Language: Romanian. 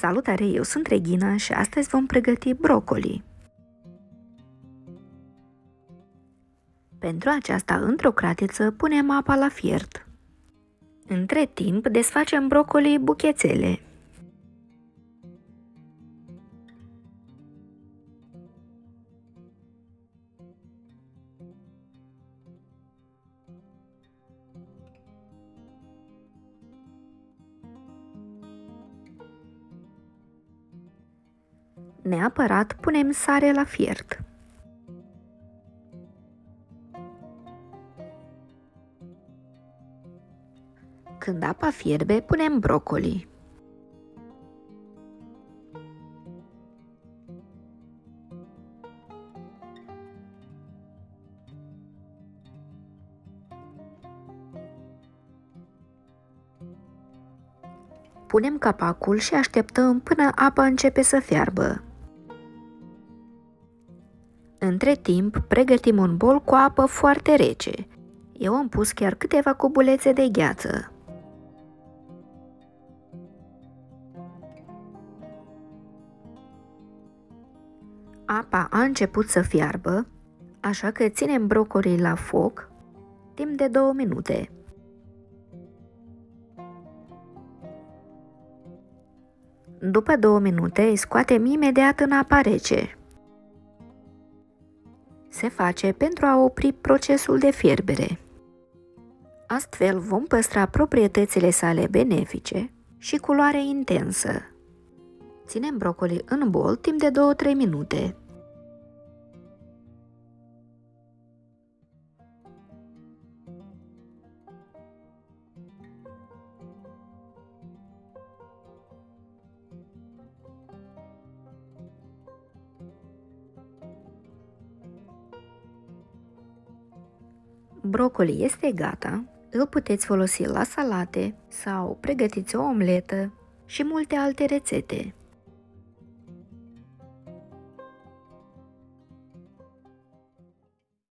Salutare, eu sunt Regina și astăzi vom pregăti brocoli. Pentru aceasta, într-o cratiță, punem apa la fiert. Între timp, desfacem brocolii buchețele. Neapărat punem sare la fiert. Când apa fierbe, punem brocoli. Punem capacul și așteptăm până apa începe să fiarbă. Între timp, pregătim un bol cu apă foarte rece. Eu am pus chiar câteva cubulețe de gheață. Apa a început să fiarbă, așa că ținem brocolii la foc timp de 2 minute. După 2 minute îi scoatem imediat în apa rece. Se face pentru a opri procesul de fierbere. Astfel vom păstra proprietățile sale benefice și culoare intensă. Ținem brocoli în bol timp de 2-3 minute. Brocoli este gata, îl puteți folosi la salate sau pregătiți o omletă și multe alte rețete.